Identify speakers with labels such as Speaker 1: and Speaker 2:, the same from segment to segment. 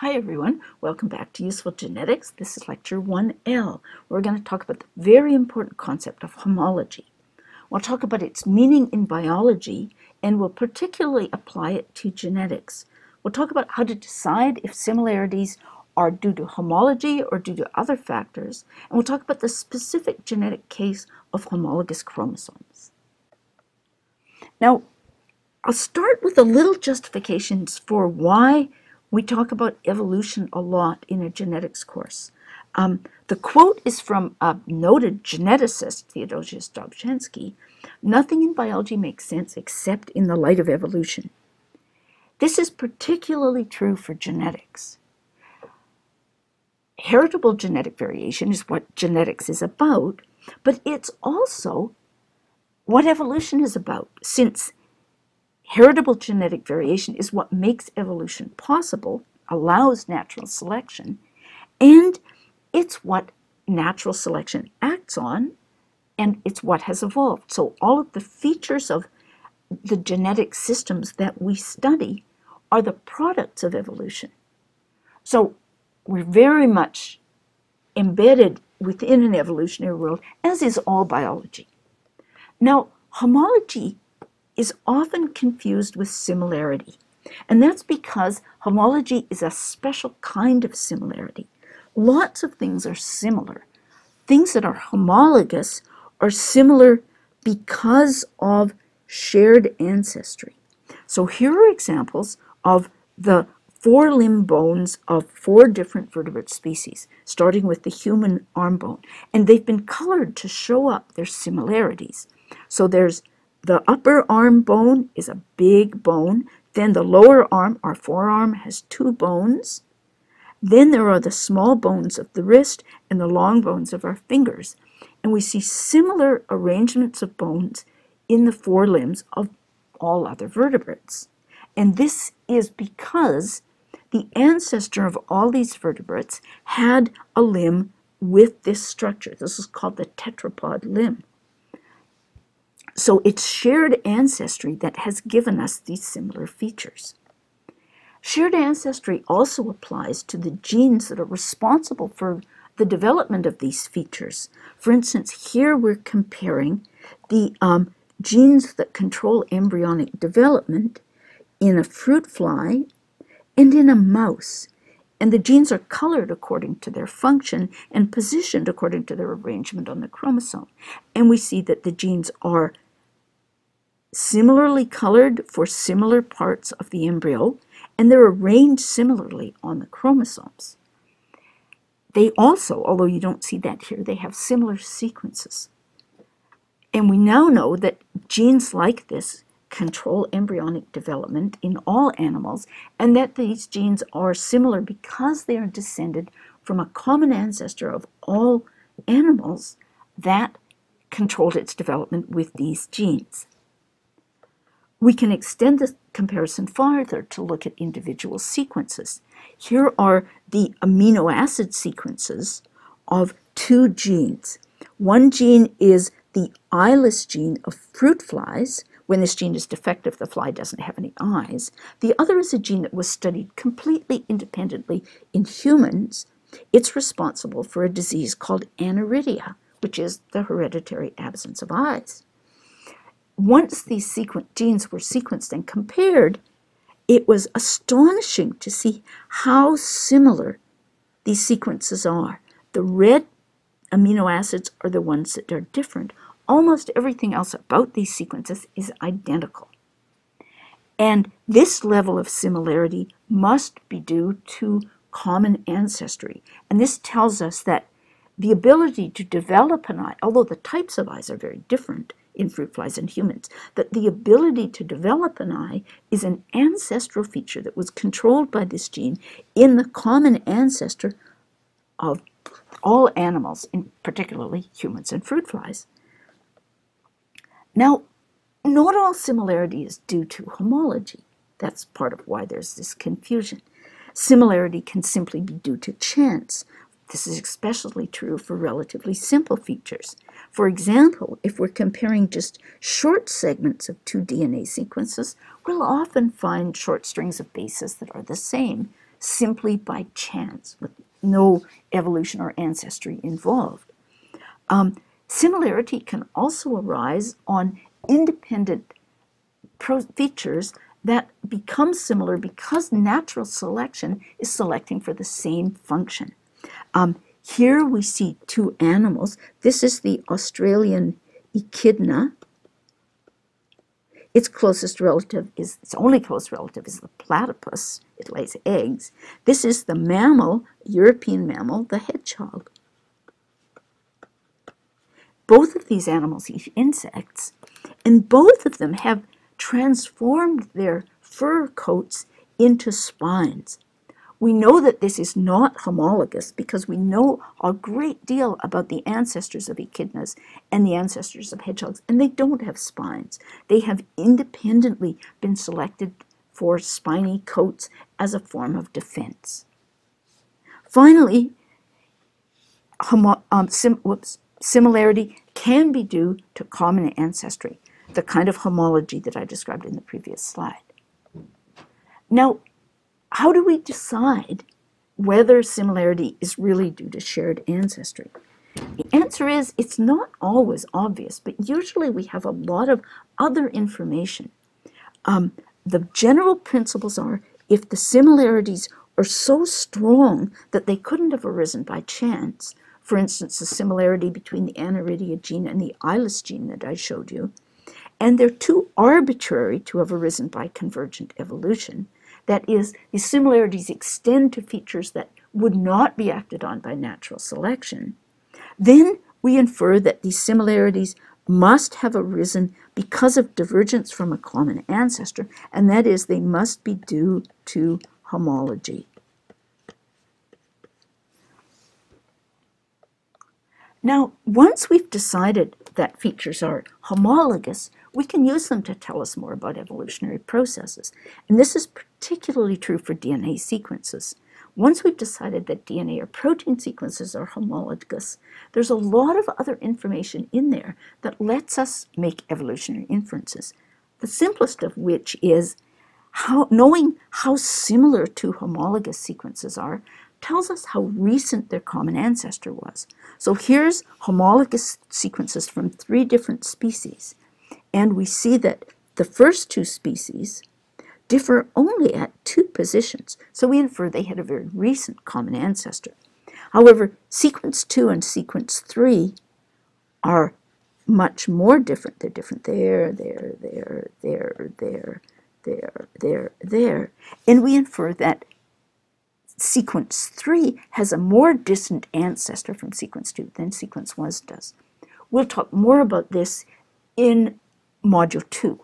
Speaker 1: Hi everyone, welcome back to Useful Genetics. This is lecture 1L. We're going to talk about the very important concept of homology. We'll talk about its meaning in biology and we'll particularly apply it to genetics. We'll talk about how to decide if similarities are due to homology or due to other factors, and we'll talk about the specific genetic case of homologous chromosomes. Now, I'll start with a little justifications for why we talk about evolution a lot in a genetics course. Um, the quote is from a noted geneticist, Theodosius Dobzhansky, nothing in biology makes sense except in the light of evolution. This is particularly true for genetics. Heritable genetic variation is what genetics is about, but it's also what evolution is about, since Heritable genetic variation is what makes evolution possible, allows natural selection, and it's what natural selection acts on, and it's what has evolved. So all of the features of the genetic systems that we study are the products of evolution. So we're very much embedded within an evolutionary world, as is all biology. Now, homology is often confused with similarity. And that's because homology is a special kind of similarity. Lots of things are similar. Things that are homologous are similar because of shared ancestry. So here are examples of the four limb bones of four different vertebrate species, starting with the human arm bone. And they've been colored to show up their similarities. So there's the upper arm bone is a big bone. Then the lower arm, our forearm, has two bones. Then there are the small bones of the wrist and the long bones of our fingers. And we see similar arrangements of bones in the forelimbs of all other vertebrates. And this is because the ancestor of all these vertebrates had a limb with this structure. This is called the tetrapod limb. So it's shared ancestry that has given us these similar features. Shared ancestry also applies to the genes that are responsible for the development of these features. For instance, here we're comparing the um, genes that control embryonic development in a fruit fly and in a mouse. And the genes are colored according to their function and positioned according to their arrangement on the chromosome. And we see that the genes are similarly colored for similar parts of the embryo, and they're arranged similarly on the chromosomes. They also, although you don't see that here, they have similar sequences. And we now know that genes like this control embryonic development in all animals, and that these genes are similar because they are descended from a common ancestor of all animals that controlled its development with these genes. We can extend the comparison farther to look at individual sequences. Here are the amino acid sequences of two genes. One gene is the eyeless gene of fruit flies. When this gene is defective, the fly doesn't have any eyes. The other is a gene that was studied completely independently in humans. It's responsible for a disease called aniridia, which is the hereditary absence of eyes once these genes were sequenced and compared, it was astonishing to see how similar these sequences are. The red amino acids are the ones that are different. Almost everything else about these sequences is identical. And this level of similarity must be due to common ancestry. And this tells us that the ability to develop an eye, although the types of eyes are very different, in fruit flies and humans, that the ability to develop an eye is an ancestral feature that was controlled by this gene in the common ancestor of all animals, in particularly humans and fruit flies. Now, not all similarity is due to homology. That's part of why there's this confusion. Similarity can simply be due to chance, this is especially true for relatively simple features. For example, if we're comparing just short segments of two DNA sequences, we'll often find short strings of bases that are the same simply by chance, with no evolution or ancestry involved. Um, similarity can also arise on independent features that become similar because natural selection is selecting for the same function. Um, here we see two animals. This is the Australian echidna. Its closest relative is, its only close relative is the platypus. It lays eggs. This is the mammal, European mammal, the hedgehog. Both of these animals eat insects, and both of them have transformed their fur coats into spines. We know that this is not homologous because we know a great deal about the ancestors of echidnas and the ancestors of hedgehogs, and they don't have spines. They have independently been selected for spiny coats as a form of defense. Finally, um, sim whoops, similarity can be due to common ancestry, the kind of homology that I described in the previous slide. Now, how do we decide whether similarity is really due to shared ancestry? The answer is it's not always obvious, but usually we have a lot of other information. Um, the general principles are if the similarities are so strong that they couldn't have arisen by chance, for instance, the similarity between the aniridia gene and the eyeless gene that I showed you, and they're too arbitrary to have arisen by convergent evolution, that is, the similarities extend to features that would not be acted on by natural selection. Then we infer that these similarities must have arisen because of divergence from a common ancestor, and that is, they must be due to homology. Now, once we've decided that features are homologous, we can use them to tell us more about evolutionary processes. And this is particularly true for DNA sequences. Once we've decided that DNA or protein sequences are homologous, there's a lot of other information in there that lets us make evolutionary inferences. The simplest of which is how, knowing how similar two homologous sequences are tells us how recent their common ancestor was. So here's homologous sequences from three different species. And we see that the first two species differ only at two positions, so we infer they had a very recent common ancestor. However, sequence 2 and sequence 3 are much more different. They're different there, there, there, there, there, there, there, there. And we infer that sequence 3 has a more distant ancestor from sequence 2 than sequence 1 does. We'll talk more about this in Module 2.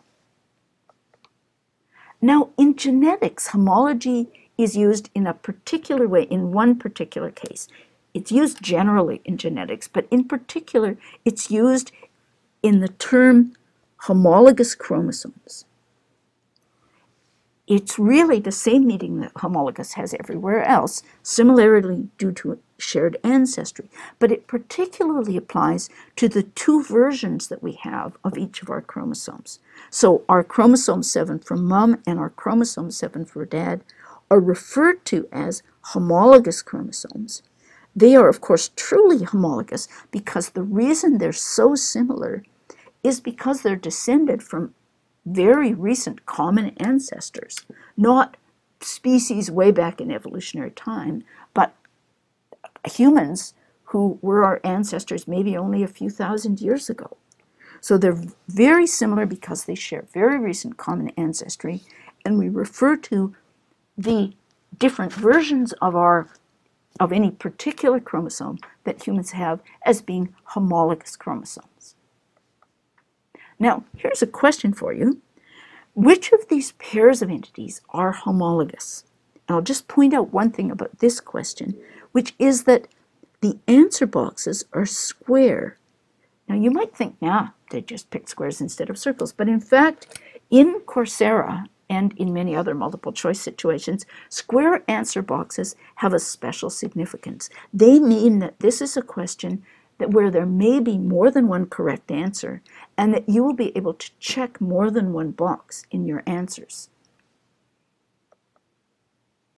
Speaker 1: Now, in genetics, homology is used in a particular way, in one particular case. It's used generally in genetics, but in particular, it's used in the term homologous chromosomes it's really the same meaning that homologous has everywhere else, similarly due to shared ancestry, but it particularly applies to the two versions that we have of each of our chromosomes. So our chromosome 7 for mom and our chromosome 7 for dad are referred to as homologous chromosomes. They are, of course, truly homologous because the reason they're so similar is because they're descended from very recent common ancestors, not species way back in evolutionary time, but humans who were our ancestors maybe only a few thousand years ago. So they're very similar because they share very recent common ancestry, and we refer to the different versions of our of any particular chromosome that humans have as being homologous chromosomes. Now, here's a question for you. Which of these pairs of entities are homologous? And I'll just point out one thing about this question, which is that the answer boxes are square. Now you might think, nah, they just picked squares instead of circles, but in fact, in Coursera and in many other multiple choice situations, square answer boxes have a special significance. They mean that this is a question that where there may be more than one correct answer and that you will be able to check more than one box in your answers.